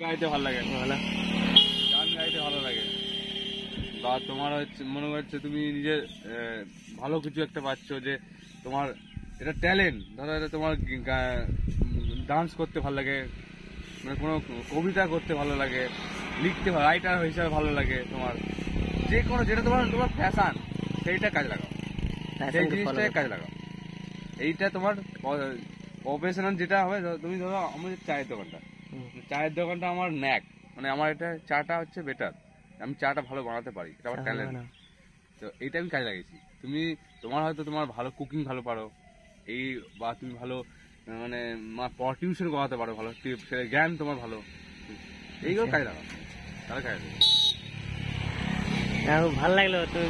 গাইতে ভালো লাগে। ভালো গান গাইতে ভালো লাগে। বা তোমার হচ্ছে মনে হচ্ছে তুমি নিজের ভালো কিছু একটা পাচ্ছ যে তোমার এটা ট্যালেন্ট ধরো এটা তোমার ডান্স করতে ভালো লাগে মানে কোনো কবিতা করতে ভালো লাগে লিখতে ভালো রাইটার হিসাবে ভালো লাগে তোমার। যে কোনো যেটা তোমার তোমার ফ্যাশন সেইটা কাজ লাগাও। সেই জিনিসটাই কাজ লাগাও। এইটা তোমার প্রফেশনাল যেটা হবে ধরো- তুমি ধরো আমাদের চায়ের দোকানটা। চায়ের দোকানটা আমার ন্যাক। মানে আমার এটা চাটা হচ্ছে বেটার আমি চাটা ভালো বানাতে পারি এটা আমার ট্যালেন্ট তো এইটা আমি কাজে লাগিয়েছি। তুমি তোমার হয়তো তোমার ভালো কুকিং ভালো পারো এই বা তুমি ভালো মানে টিউশন করাতে পারো ভালো জ্ঞান তোমার ভালো। এইগুলো কাজে লাগাও তাহলে কাজে লাগাও ভালো লাগল তুমি